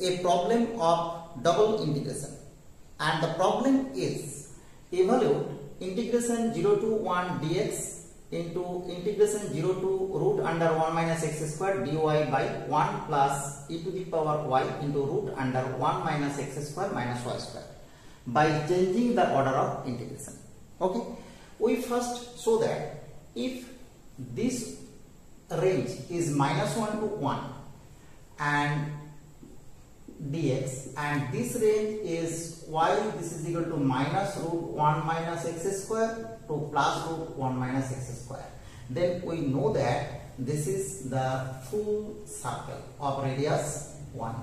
a problem of double integration and the problem is evaluate integration 0 to 1 dx into integration 0 to root under 1 minus x square dy by 1 plus e to the power y into root under 1 minus x square minus y square by changing the order of integration. Okay, we first show that if this range is minus 1 to 1 and dx and this range is y this is equal to minus root 1 minus x square to plus root 1 minus x square. Then we know that this is the full circle of radius 1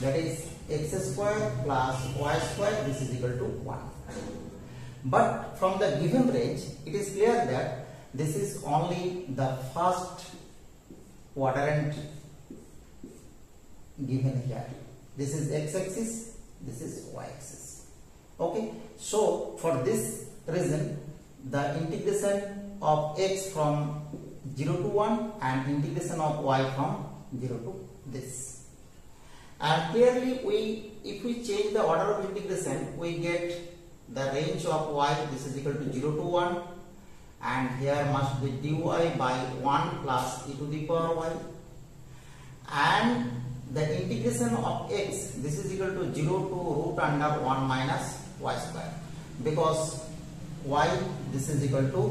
that is x square plus y square this is equal to 1 but from the given range it is clear that this is only the first quadrant given here this is x-axis this is y-axis. Okay? So for this reason the integration of x from 0 to 1 and integration of y from 0 to this. And clearly we if we change the order of integration we get the range of y this is equal to 0 to 1 and here must be dy by 1 plus e to the power y. And the integration of x this is equal to 0 to root under 1 minus y square. Because y this is equal to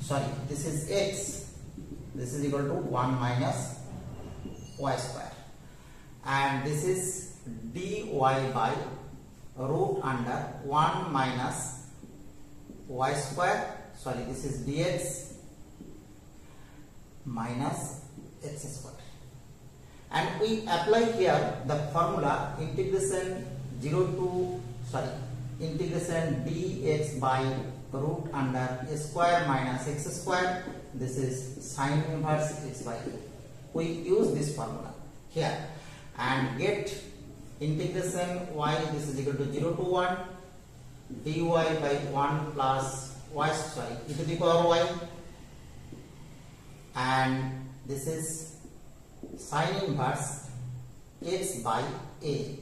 sorry this is x this is equal to 1 minus y square. And this is dy by root under 1 minus y square. Sorry this is dx minus x square and we apply here the formula integration 0 to sorry integration dx by root under a square minus x square. This is sine inverse x by a. We use this formula here. And get integration y this is equal to 0 to 1 dy by 1 plus y sorry e to the power y. And this is sine inverse x by a.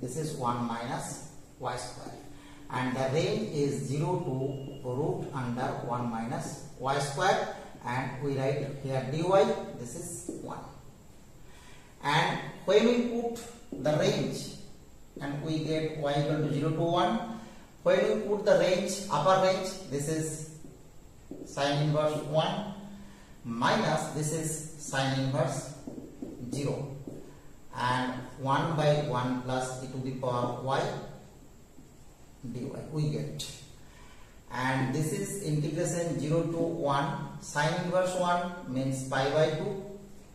This is 1 minus y square. And the range is 0 to root under 1 minus y square. And we write here dy this is 1 and when we put the range and we get y equal to 0 to 1 when we put the range upper range this is sine inverse 1 minus this is sine inverse 0 and 1 by 1 plus e to the power y dy we get. And this is integration 0 to 1 sine inverse 1 means pi by 2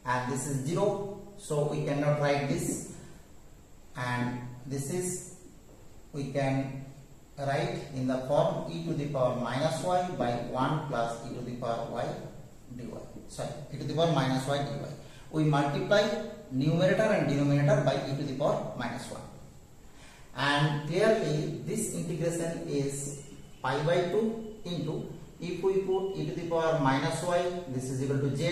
and this is 0 so we cannot write this. And this is we can write in the form e to the power minus y by 1 plus e to the power y dy sorry e to the power minus y dy we multiply numerator and denominator by e to the power minus 1 and clearly this integration is pi by 2 into if we put e to the power minus y this is equal to z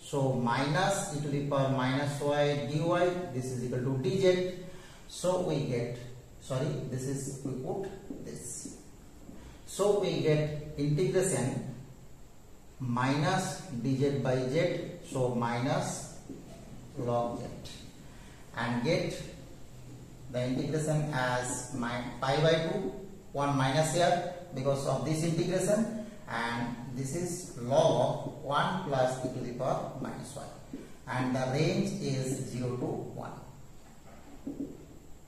so minus e to the power minus y dy this is equal to dz so we get sorry this is we put this so we get integration minus dz by z so minus log z. And get the integration as my pi by 2 1 minus here because of this integration. And this is log of 1 plus e to the power minus 1 and the range is 0 to 1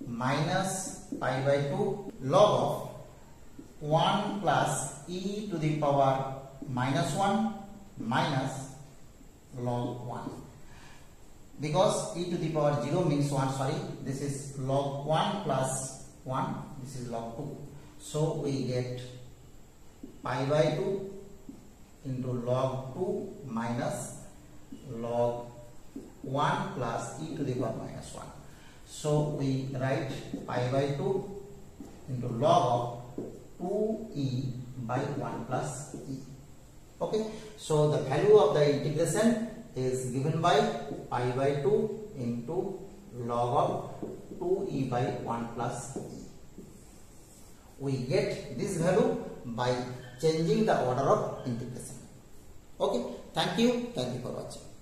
minus pi by 2 log of 1 plus e to the power minus 1 minus log 1 because e to the power 0 means 1 sorry this is log 1 plus 1 this is log 2 so we get pi by 2 into log 2 minus log 1 plus e to the power minus 1 so we write pi by 2 into log of 2e by 1 plus okay so the value of the integration is given by pi by 2 into log of 2e by 1 plus e. We get this value by changing the order of integration. Okay, thank you. Thank you for watching.